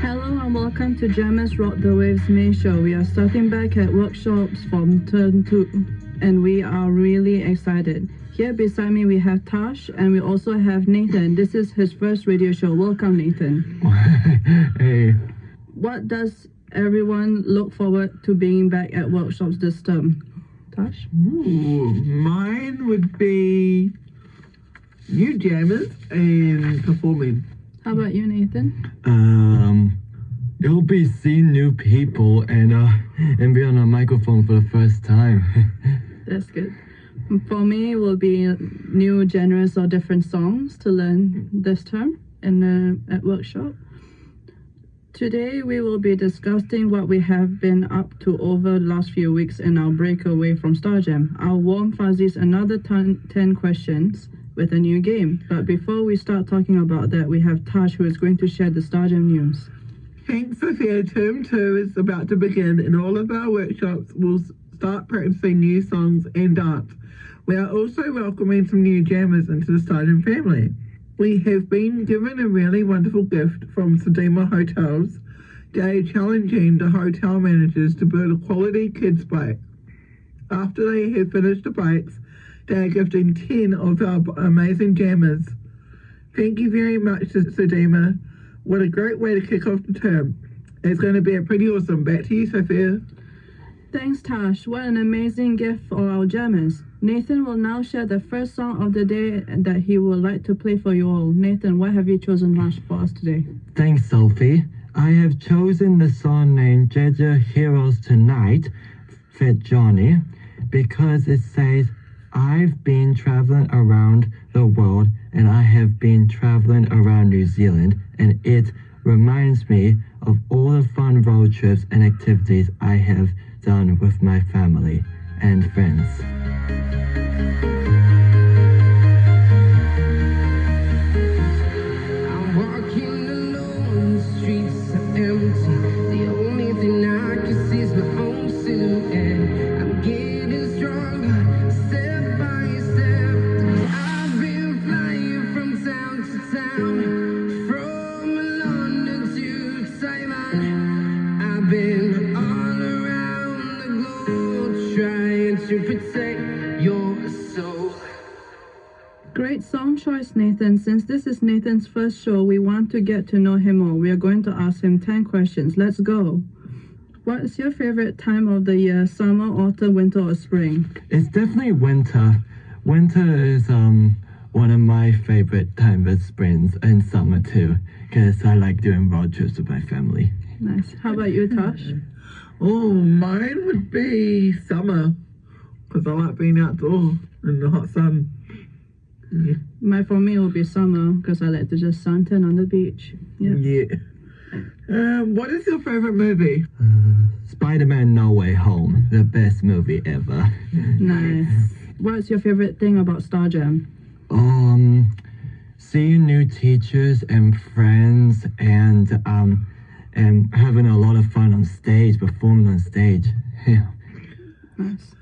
Hello and welcome to Jammers Rock the Waves May Show. We are starting back at workshops from turn two, and we are really excited. Here beside me we have Tash, and we also have Nathan. This is his first radio show. Welcome, Nathan. hey, What does everyone look forward to being back at workshops this term? Tash? ooh, mine would be new jammers and performing. How about you, Nathan? Um, it'll be seeing new people and uh and be on a microphone for the first time. That's good. For me, it will be new genres or different songs to learn this term in uh, at workshop. Today, we will be discussing what we have been up to over the last few weeks in our breakaway from Star Jam. Our warm fuzzies another ton, 10 questions with a new game. But before we start talking about that, we have Tash who is going to share the Star Jam news. Thanks, Sophia. Term two is about to begin, and all of our workshops will start practicing new songs and dance. We are also welcoming some new jammers into the Star Jam family. We have been given a really wonderful gift from Sudima Hotels. They are challenging the hotel managers to build a quality kids bike. After they have finished the bikes, they are gifting 10 of our amazing jammers. Thank you very much to Sedema. What a great way to kick off the term. It's going to be a pretty awesome. Back to you, Sophia. Thanks, Tash. What an amazing gift for our jammers. Nathan will now share the first song of the day that he would like to play for you all. Nathan, what have you chosen Tash, for us today? Thanks, Sophie. I have chosen the song named Janji Heroes Tonight, Fit Johnny, because it says, I've been traveling around the world and I have been traveling around New Zealand, and it reminds me of all the fun road trips and activities I have done with my family and friends. This is Nathan's first show, we want to get to know him more. We are going to ask him 10 questions. Let's go. What is your favorite time of the year? Summer, autumn, winter, or spring? It's definitely winter. Winter is um one of my favorite times of springs and summer too, because I like doing road trips with my family. Nice. How about you, Tash? Oh, mine would be summer. Because I like being outdoors in the hot sun. My for me it'll be summer because I like to just suntan on the beach. Yeah. Yeah. Um, what is your favorite movie? Spider-Man No Way Home, the best movie ever. Nice. What's your favorite thing about Star Jam? Um, seeing new teachers and friends and um and having a lot of fun on stage, performing on stage. Yeah. Nice.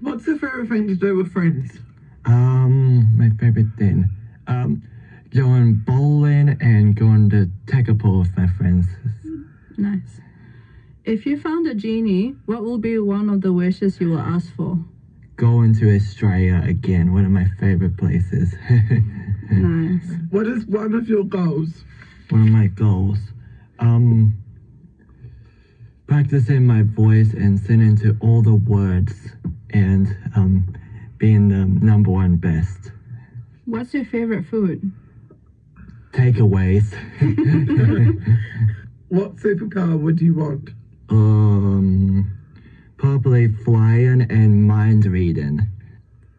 What's your favorite thing to do with friends? Um, my favorite thing. Um, going bowling and going to take a pool with my friends. Nice. If you found a genie, what will be one of the wishes you will ask for? Going to Australia again, one of my favorite places. Nice. What is one of your goals? one of my goals. Um, practicing my voice and singing to all the words and um, being the number one best. What's your favorite food? Takeaways. What superpower would you want? um, probably flying and mind reading.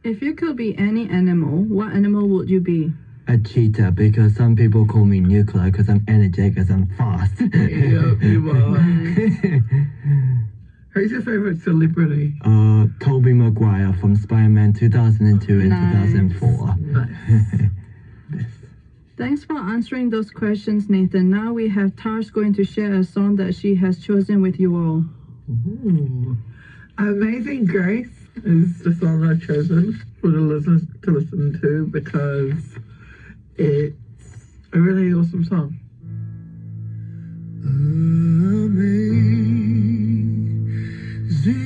If you could be any animal, what animal would you be? A cheetah because some people call me nuclear because I'm energetic because I'm fast. Yeah, you are. Nice. Who's your favorite celebrity? uh, Tobey Maguire from Spider-Man 2002 and Nice. 2004. Nice. Thanks for answering those questions, Nathan. Now we have Tash going to share a song that she has chosen with you all. Ooh. Amazing Grace is the song I've chosen for the listeners to listen to because it's a really awesome song. Amazing grace. Amazing grace. Awesome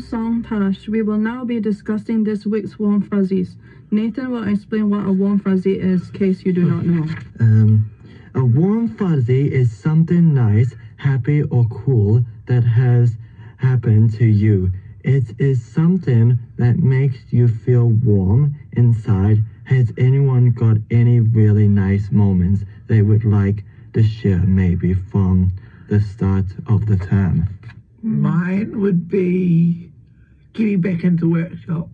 song, Tash. We will now be discussing this week's warm fuzzies. Nathan will explain what a warm fuzzy is, in case you do not know. Um, a warm fuzzy is something nice, happy, or cool that has happened to you. It is something that makes you feel warm inside. Has anyone got any really nice moments they would like to share, maybe from the start of the term? Mine would be getting back into workshop.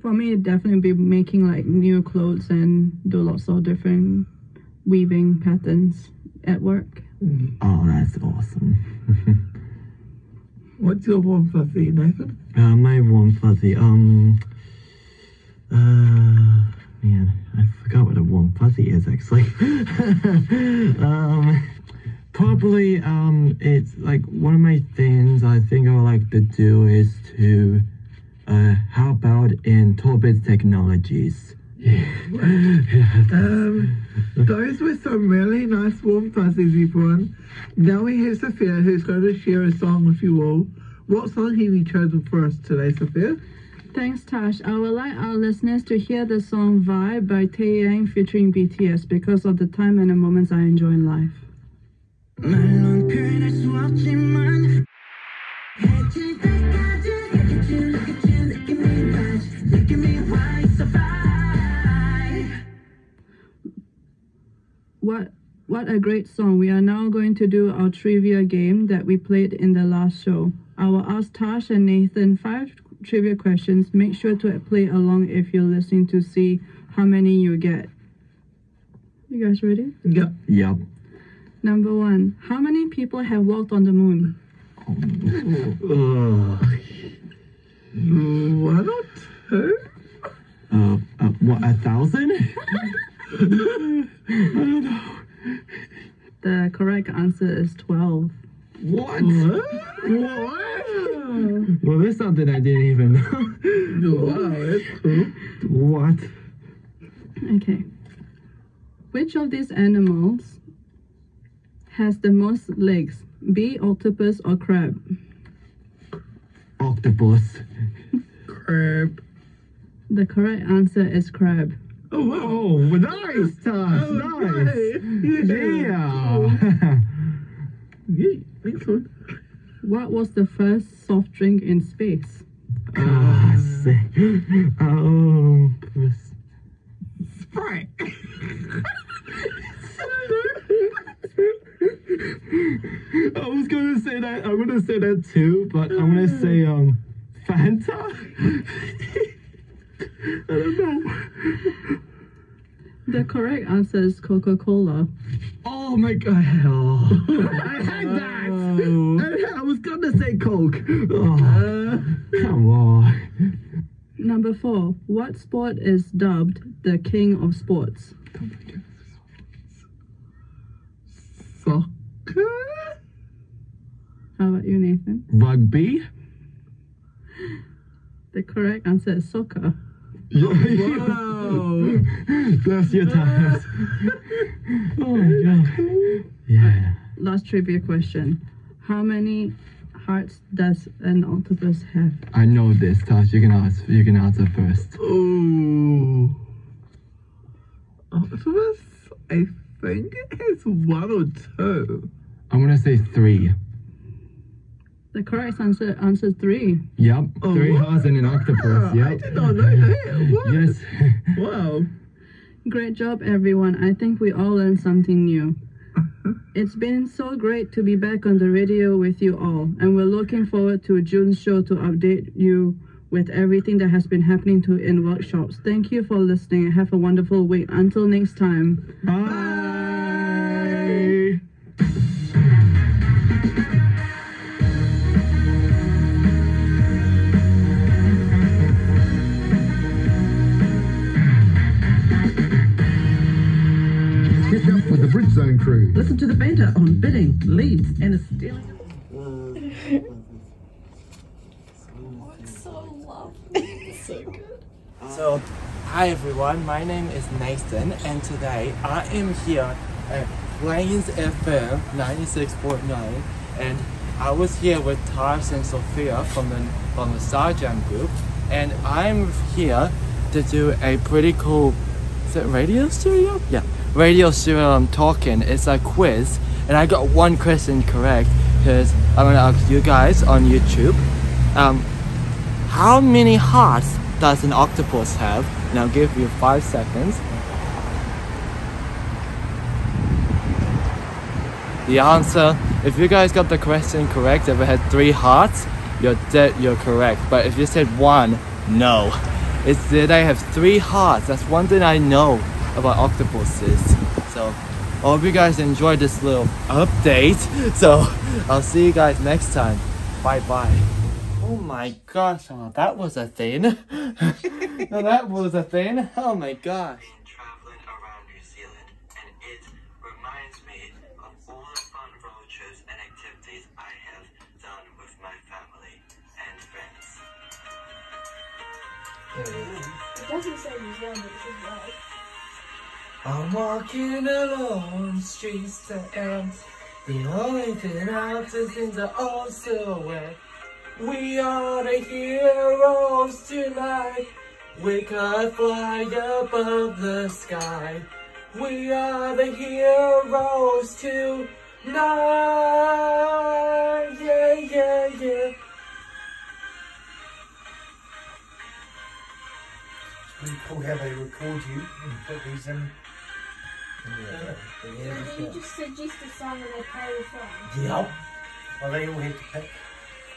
For me, it'd definitely be making like new clothes and do lots of different weaving patterns at work. Oh, that's awesome. What's your warm fuzzy, Nathan? Uh, my warm fuzzy. Um. Uh. Man, I forgot what a warm fuzzy is actually. um. Probably. Um. It's like one of my things I think I would like to do is to. Uh. How about in Torbit's technologies? Um, those were some really nice warm fuzzies, everyone. Now we have Sophia, who's going to share a song with you all. What song have you chosen for us today, Sophia? Thanks, Tash. I would like our listeners to hear the song Vibe by Taeyang featuring BTS because of the time and the moments I enjoy in life. What what a great song. We are now going to do our trivia game that we played in the last show. I will ask Tash and Nathan five trivia questions. Make sure to play along if you're listening to see how many you get. You guys ready? Yep. Yup. Number one. How many people have walked on the moon? Ugh. One or two? Uh, uh, what, a thousand? The correct answer is 12. what? What? Well, there's something I didn't even know. Wow, that's cool. what? Okay. Which of these animals has the most legs? Bee, octopus, or crab? Octopus. Crab. The correct answer is crab. Oh. Oh, nice, Tosh. Oh, nice. Yeah. Yeah, one. What was the first soft drink in space? Ah, sick. Oh, Sprite. I was gonna say that. I'm gonna say that too, but I'm gonna say um, Fanta. I don't know. The correct answer is Coca Cola. Oh my god! Oh. I had that. Oh. I, I was gonna say Coke. Oh, come on. Number four. What sport is dubbed the king of sports? Soccer? How about you, Nathan? Rugby. The correct answer is soccer. Wow. That's your time. oh my god. Yeah. Last trivia question. How many hearts does an octopus have? I know this, Tosh. You can ask. You can answer first. Ooh. Octopus? I think it has one or two. I'm gonna say three. The correct answer answer three. Yep. Oh, three wow. hearts and an octopus. Yep. I did not know that. What? Yes. Wow. Great job, everyone. I think we all learned something new. It's been so great to be back on the radio with you all, and we're looking forward to June's show to update you with everything that has been happening to in workshops. Thank you for listening have a wonderful week. Until next time. Bye. Catch up with the Bridge Zone crew. Listen to the banter on bidding, leads, and a stealing. So, hi everyone, my name is Nathan, and today I am here at Plains FM 96.9, and I was here with Tash and Sophia from the from the Star Jam group, and I'm here to do a pretty cool, is it radio studio? Yeah, radio studio. I'm talking. It's a quiz, and I got one question correct because I'm gonna ask you guys on YouTube. Um, how many hearts does an octopus have? And I'll give you five seconds. The answer, if you guys got the question correct, if it had three hearts, you're dead, you're correct. But if you said one, no. It's that they have three hearts. That's one thing I know about octopuses. So, I hope you guys enjoyed this little update. So, I'll see you guys next time. Bye bye. Oh my gosh, oh, that was a thing. no, that was a thing. Oh my gosh. It doesn't say New Zealand, but it says right. I'm walking alone, streets to ends. The only thing out is in the old silhouette. We are the heroes tonight. We could fly above the sky. We are the heroes tonight. Pretty cool how they record you and put these in. Yeah. So you just suggest a song and they play the song. Yep. Well, they all had to pick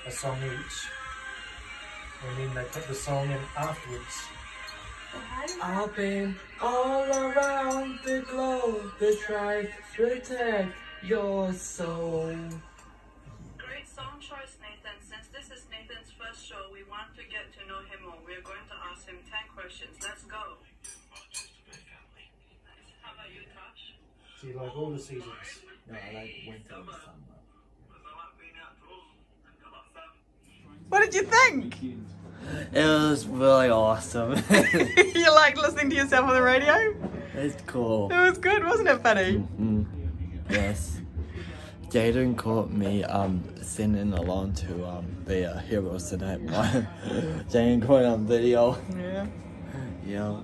a song each. And then they put the song in afterwards. But how does that I've been all around the globe to try to protect your soul. Great song choice, Nathan. Since this is Nathan's first show, we want to get to know him more. We're going to ask him 10 questions. Let's go. How about you, Tosh? So you like all the seasons. No, I like winter and summer. What did you think? It was really awesome. you like listening to yourself on the radio? it's cool. It was good, wasn't it, Funny? Mm, yes. Jaden caught me um singing along to um the uh, Heroes Tonight one. Jaden caught on video. Yeah. Yeah.